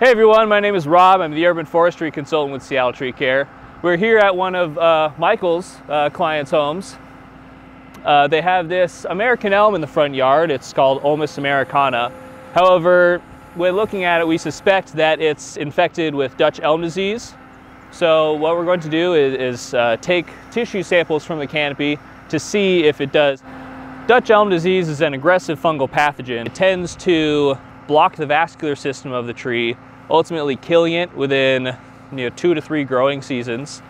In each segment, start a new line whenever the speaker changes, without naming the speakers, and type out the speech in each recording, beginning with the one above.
Hey everyone, my name is Rob. I'm the urban forestry consultant with Seattle Tree Care. We're here at one of uh, Michael's uh, clients' homes. Uh, they have this American elm in the front yard. It's called Ulmus americana. However, when looking at it, we suspect that it's infected with Dutch elm disease. So what we're going to do is, is uh, take tissue samples from the canopy to see if it does. Dutch elm disease is an aggressive fungal pathogen. It tends to block the vascular system of the tree, ultimately killing it within you know, two to three growing seasons.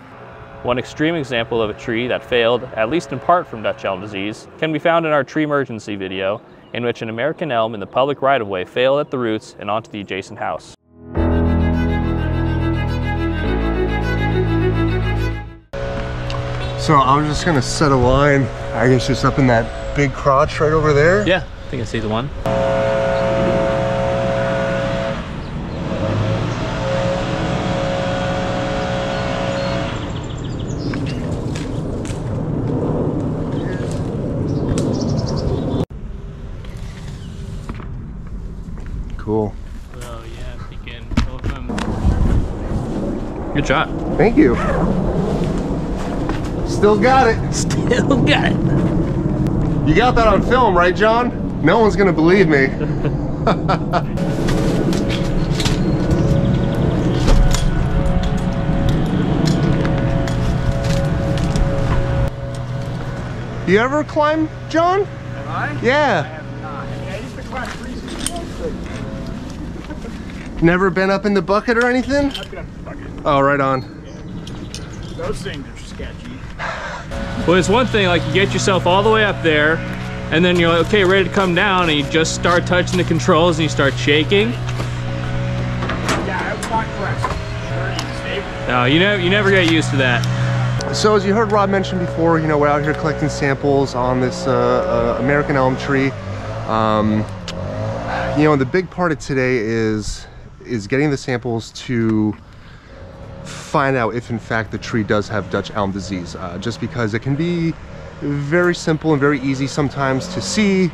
One extreme example of a tree that failed, at least in part from Dutch elm disease, can be found in our tree emergency video, in which an American elm in the public right-of-way failed at the roots and onto the adjacent house.
So I'm just gonna set a line, I guess just up in that big crotch right over there.
Yeah, I think I see the one.
Cool.
Oh yeah, begin both of them. Good shot.
Thank you. Still got it.
Still got it.
You got that on film, right, John? No one's gonna believe me. you ever climb, John?
Have I?
Yeah.
I have not. I mean, I used to climb trees before, but
Never been up in the bucket or anything?
I've been up the bucket.
Oh, right on.
Those things are sketchy.
Well, it's one thing, like you get yourself all the way up there, and then you're like, okay, ready to come down, and you just start touching the controls and you start shaking.
Yeah, I was not correct.
No, you never, you never get used to that.
So as you heard Rob mention before, you know, we're out here collecting samples on this uh, uh, American elm tree. Um, you know, the big part of today is is getting the samples to find out if in fact the tree does have Dutch elm disease. Uh, just because it can be very simple and very easy sometimes to see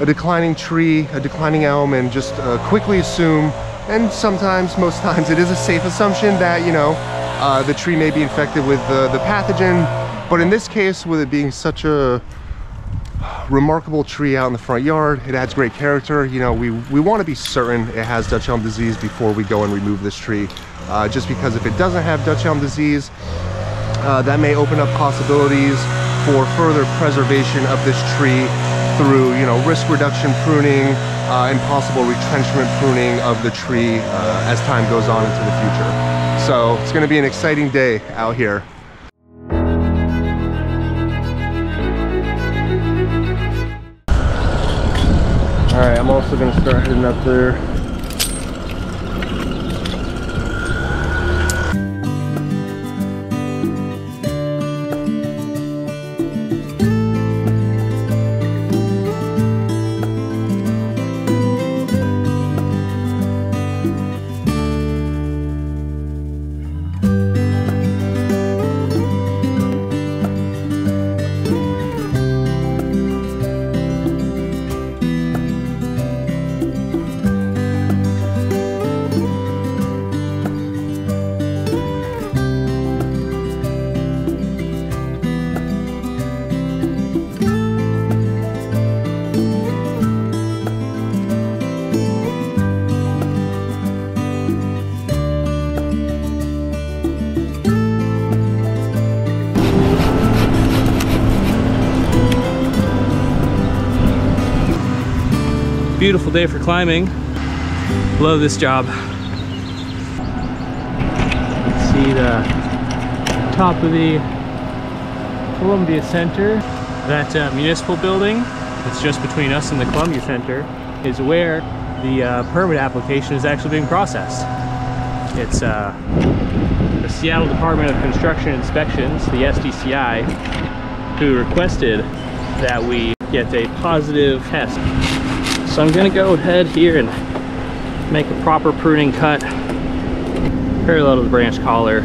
a declining tree, a declining elm, and just uh, quickly assume, and sometimes, most times, it is a safe assumption that, you know, uh, the tree may be infected with the, the pathogen. But in this case, with it being such a remarkable tree out in the front yard, it adds great character. You know, we, we want to be certain it has Dutch elm disease before we go and remove this tree. Uh, just because if it doesn't have Dutch elm disease, uh, that may open up possibilities for further preservation of this tree through, you know, risk reduction pruning uh, and possible retrenchment pruning of the tree uh, as time goes on into the future. So it's going to be an exciting day out here. All right, I'm also going to start heading up there.
Beautiful day for climbing. Love this job. See the top of the Columbia Center. That uh, municipal building that's just between us and the Columbia Center is where the uh, permit application is actually being processed. It's uh, the Seattle Department of Construction Inspections, the SDCI, who requested that we get a positive test so I'm gonna go ahead here and make a proper pruning cut parallel to the branch collar.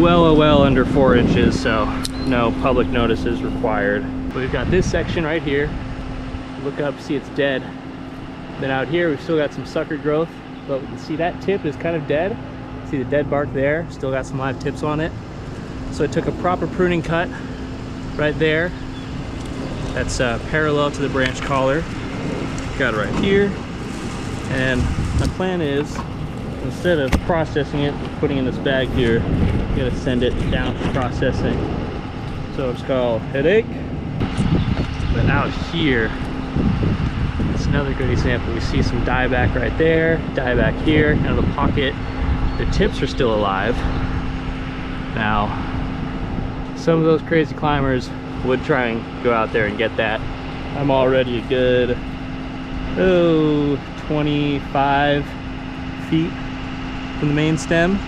Well, oh, well under four inches, so no public notice is required. We've got this section right here. Look up, see it's dead. Then out here, we've still got some sucker growth, but we can see that tip is kind of dead. See the dead bark there, still got some live tips on it. So I took a proper pruning cut right there. That's uh, parallel to the branch collar. Got it right here. And my plan is, instead of processing it, putting in this bag here, I'm gonna send it down for processing. So it's called headache. But out here, it's another good example. We see some dieback right there, dieback here, kind of the pocket. The tips are still alive. Now, some of those crazy climbers would try and go out there and get that. I'm already a good, oh, 25 feet from the main stem.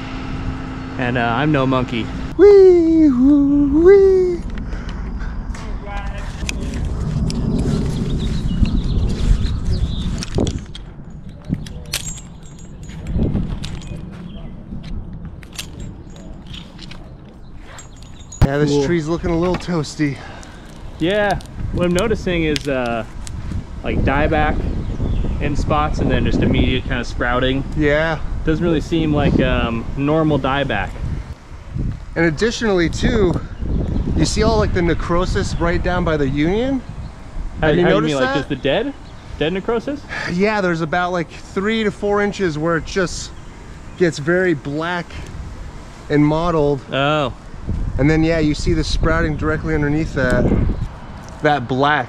And uh, I'm no monkey.
Wee, woo, wee. Yeah, this
Cool.
tree's looking a little toasty.
Yeah, what I'm noticing is uh, like dieback in spots and then just immediate kind of sprouting.
Yeah.
Doesn't really seem like um, normal dieback.
And additionally, too, you see all like the necrosis right down by the union? Have you noticed
mean, like
that?
just the dead? Dead necrosis?
Yeah, there's about like three to four inches where it just gets very black and mottled.
Oh,
And then, yeah, you see the sprouting directly underneath that, that black.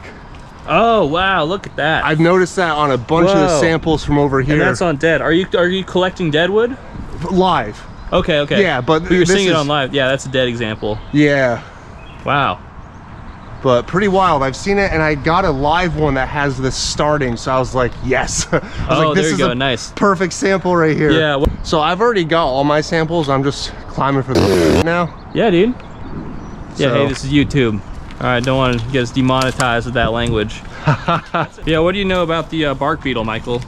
oh wow! Look at that.
I've noticed that on a bunch of the samples from over here.
and that's on dead. Are you are you collecting dead wood?
live.
Okay, okay.
Yeah, but
you're
this
seeing it on live. Yeah, that's a dead example.
Yeah,
Wow.
But pretty wild. I've seen it and I got a live one that has this starting. So I was like, yes. I was
Oh,
like, this
there you
is
go.
a
Nice.
perfect sample right here.
Yeah.
So I've already got all my samples. I'm just climbing for the now.
Yeah, dude. Yeah. Hey, this is YouTube. All right, don't want to get us demonetized with that language. yeah. What do you know about the uh, bark beetle, Michael?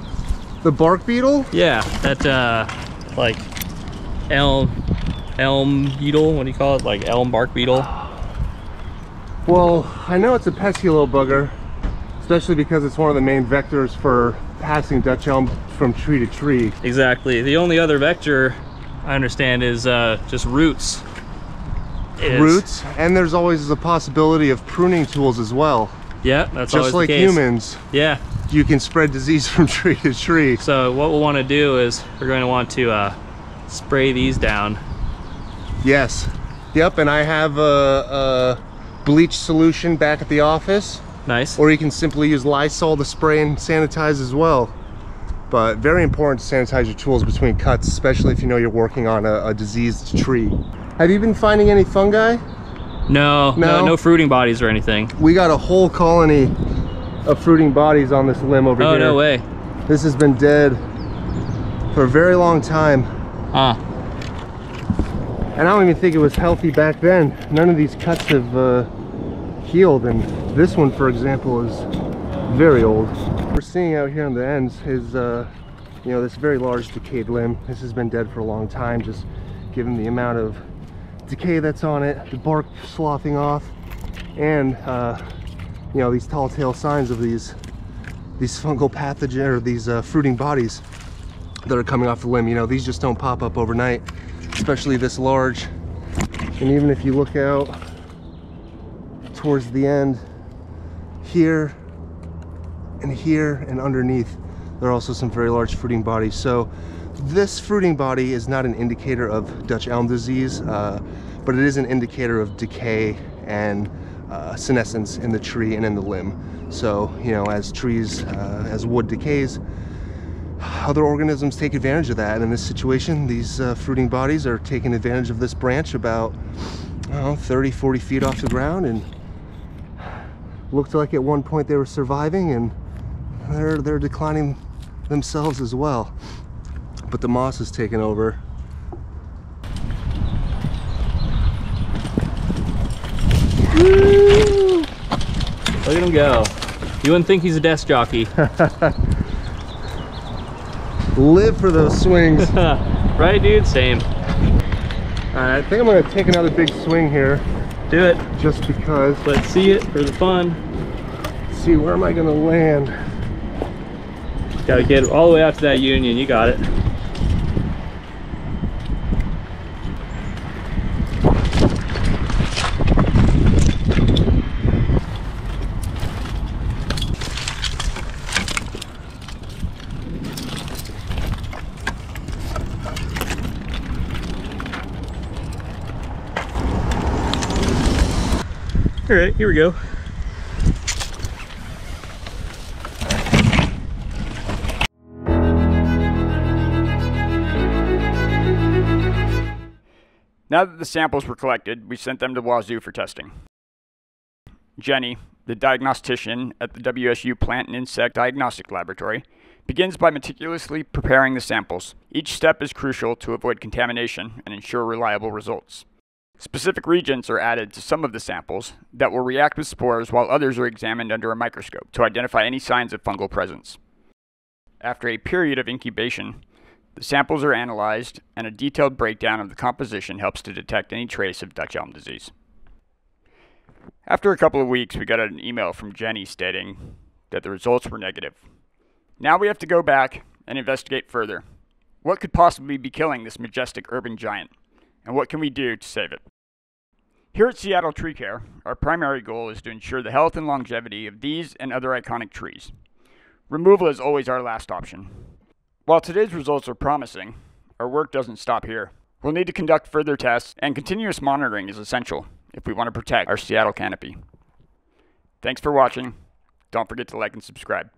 The bark beetle?
Yeah, that uh, like elm elm beetle. What do you call it? Like elm bark beetle.
Well, I know it's a pesky little bugger, especially because it's one of the main vectors for passing Dutch elm from tree to tree.
Exactly. The only other vector I understand is uh, just roots. Is-
Roots, and there's always the possibility of pruning tools as well.
Yeah, that's always
Just like humans,
Yeah.
you can spread disease from tree to tree.
So what we'll want to do is we're going to want to uh, spray these down.
Yes. Yep, and I have a, a bleach solution back at the office,
Nice.
or you can simply use Lysol to spray and sanitize as well. But very important to sanitize your tools between cuts, especially if you know you're working on a, a diseased tree. Have you been finding any fungi?
no, no,
No?
no fruiting bodies or anything.
We got a whole colony of fruiting bodies on this limb over
Oh
here.
Oh, no way.
This has been dead for a very long time.
Ah,
And I don't even think it was healthy back then. None of these cuts have uh, healed. And this one, for example, is very old. What we're seeing out here on the ends is, uh, you know, this very large decayed limb. This has been dead for a long time, just given the amount of decay that's on it, the bark sloughing off, and, uh, you know, these tall tale signs of these these fungal pathogen or these uh, fruiting bodies that are coming off the limb. You know, these just don't pop up overnight, especially this large. And even if you look out towards the end, here and here and underneath, there are also some very large fruiting bodies. So this fruiting body is not an indicator of Dutch elm disease, uh, but it is an indicator of decay and uh, senescence in the tree and in the limb. So, you know, as trees, uh, as wood decays, other organisms take advantage of that. And in this situation, these uh, fruiting bodies are taking advantage of this branch about know, 30, 40 feet off the ground and looked like at one point they were surviving and they're, they're declining themselves as well. But the moss has taken over.
look at him go. You wouldn't think he's a desk jockey.
Live for those swings.
right, dude? Same.
I think I'm gonna take another big swing here
Do it.
just because.
Let's see it for the fun.
see where am I gonna land?
Gotta get all the way out to that union. You got it. All right, here we go.
Now that the samples were collected, we sent them to Wazoo for testing. Jenny, the diagnostician at the WSU Plant and Insect Diagnostic Laboratory, begins by meticulously preparing the samples. Each step is crucial to avoid contamination and ensure reliable results. Specific reagents are added to some of the samples that will react with spores while others are examined under a microscope to identify any signs of fungal presence. After a period of incubation, the samples are analyzed, and a detailed breakdown of the composition helps to detect any trace of Dutch elm disease. After a couple of weeks, we got an email from Jenny stating that the results were negative. Now we have to go back and investigate further. What could possibly be killing this majestic urban giant, and what can we do to save it? Here at Seattle Tree Care, our primary goal is to ensure the health and longevity of these and other iconic trees. Removal is always our last option, while today's results are promising, our work doesn't stop here. We'll need to conduct further tests, and continuous monitoring is essential if we want to protect our Seattle canopy. Thanks for watching. Don't forget to like and subscribe.